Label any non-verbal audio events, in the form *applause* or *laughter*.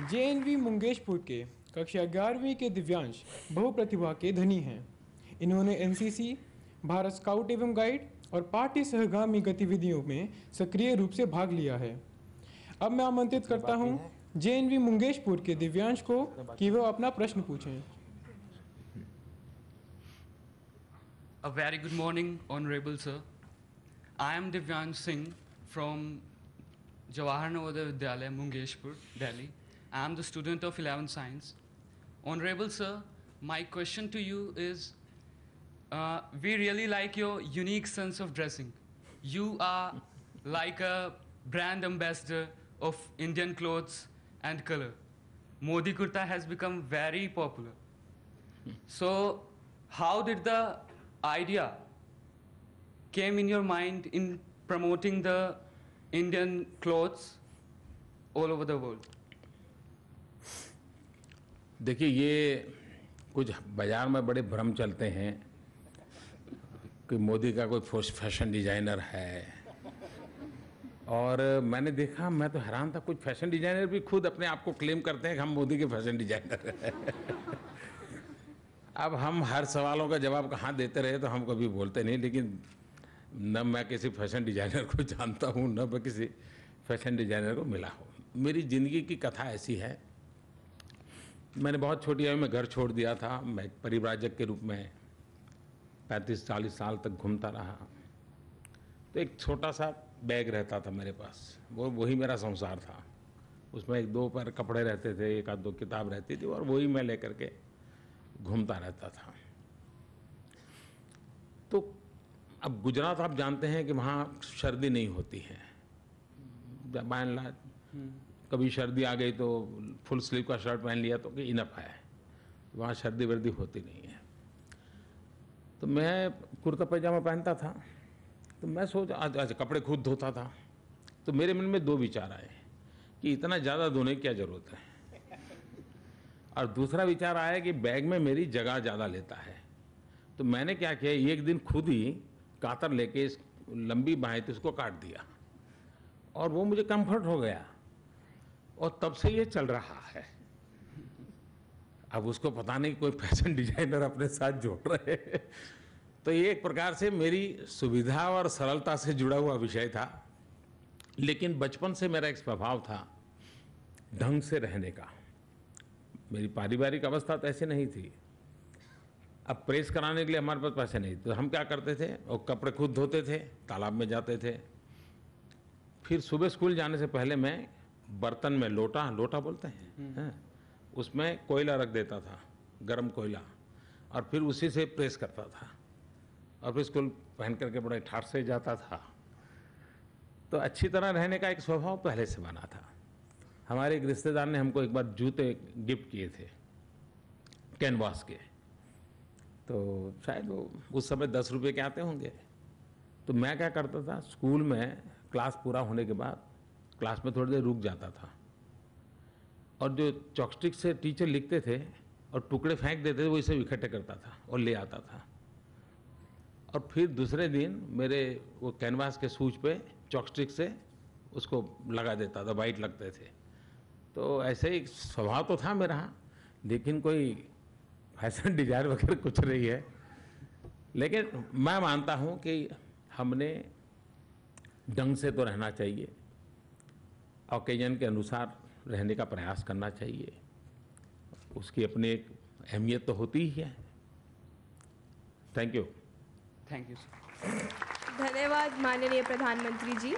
JNV Mungeshpur के कक्षा ग्यारहवीं के दिव्यांश बहुप्रतिभा के धनी हैं। इन्होंने एनसीसी भारत स्काउट एवं गाइड और पार्टी सहगामी गतिविधियों में सक्रिय रूप से भाग लिया है। अब मैं आमंत्रित करता हूँ जेएनवी मुंगेशपुर के दिव्यांश को कि वह अपना प्रश्न पूछें। A very good morning, Honorable Sir. I am Divyansh Singh from Jawahar Navodaya Vidyalaya, Mungeshpur, Delhi. I am the student of 11th Science. Honorable Sir, my question to you is uh, we really like your unique sense of dressing. You are like a brand ambassador of Indian clothes and color. Modi Kurta has become very popular. So, how did the idea came in your mind in promoting the Indian clothes all over the world? देखिए, ये कुछ बाज़ार में बड़े भ्रम चलते हैं कि मोदी का कोई फ़ैशन डिज़ाइनर है। और मैंने देखा, मैं तो हैरान था, कुछ फ़ैशन डिज़ाइनर भी खुद अपने आप को क्लेम करते हैं कि हम मोदी के फ़ैशन डिज़ाइनर हैं। *laughs* अब हम हर सवालों का जवाब कहाँ देते रहे तो हम कभी बोलते नहीं, लेकिन न मैं किसी फ़ैशन डिज़ाइनर को *laughs* जानता हूँ, न मैं किसी फ़ैशन डिज़ाइनर को मिला हूँ। मेरी ज़िंदगी की कथा ऐसी है मैंने बहुत छोटी आयु में घर छोड़ दिया था। मैं परिव्राजक के रूप में पैंतीस, चालीस साल तक घूमता रहा। तो एक छोटा सा बैग रहता था मेरे पास। वो, वही मेरा संसार था। उसमें एक दो पर कपड़े रहते थे, एक आध दो किताब रहती थी और वही मैं लेकर के घूमता रहता था। तो अब गुजरात आप जानते हैं कि वहाँ सर्दी नहीं होती है। बाय कभी सर्दी आ गई तो फुल स्लीव का शर्ट पहन लिया तो कि इनफ है। वहाँ सर्दी वर्दी होती नहीं है। तो मैं कुर्ता पैजामा पहनता था। तो मैं सोच, आज कपड़े खुद धोता था। तो मेरे मन में दो विचार आए कि इतना ज़्यादा धोने की क्या ज़रूरत है? और दूसरा विचार आया कि बैग में मेरी जगह ज़्यादा लेता है। तो मैंने क्या किया, एक दिन खुद ही कातर लेके इस लंबी बाहें थी उसको काट दिया। और वो मुझे कंफर्ट हो गया। और तब से ये चल रहा है। अब उसको पता नहीं कोई फ़ैशन डिज़ाइनर अपने साथ जोड़ रहे तो ये एक प्रकार से मेरी सुविधा और सरलता से जुड़ा हुआ विषय था। लेकिन बचपन से मेरा एक स्वभाव था ढंग से रहने का। मेरी पारिवारिक अवस्था तो ऐसी नहीं थी। अब प्रेस कराने के लिए हमारे पास पैसे नहीं तो हम क्या करते थे? और कपड़े खुद धोते थे, तालाब में जाते थे। फिर सुबह स्कूल जाने से पहले मैं बर्तन में लोटा लोटा बोलते हैं है? उसमें कोयला रख देता था गर्म कोयला और फिर उसी से प्रेस करता था। और फिर स्कूल पहन करके बड़े ठाट से जाता था। तो अच्छी तरह रहने का एक स्वभाव पहले से बना था। हमारे एक रिश्तेदार ने हमको एक बार जूते गिफ्ट किए थे कैनवास के। तो शायद वो उस समय दस रुपये के आते होंगे। तो मैं क्या करता था स्कूल में क्लास पूरा होने के बाद क्लास में थोड़ी देर रुक जाता था। और जो चॉकस्टिक से टीचर लिखते थे और टुकड़े फेंक देते थे, वो इसे इकट्ठे करता था और ले आता था। और फिर दूसरे दिन मेरे वो कैनवास के सूच पे चॉकस्टिक से उसको लगा देता था वाइट लगते थे। तो ऐसे ही स्वभाव तो था मेरा, लेकिन कोई फ़ैशन डिज़ायर वगैरह कुछ नहीं है। लेकिन मैं मानता हूँ कि हमने ढंग से तो रहना चाहिए। ओकेजन के अनुसार रहने का प्रयास करना चाहिए। उसकी अपनी एक अहमियत तो होती ही है। Thank you thank you. धन्यवाद माननीय प्रधानमंत्री जी।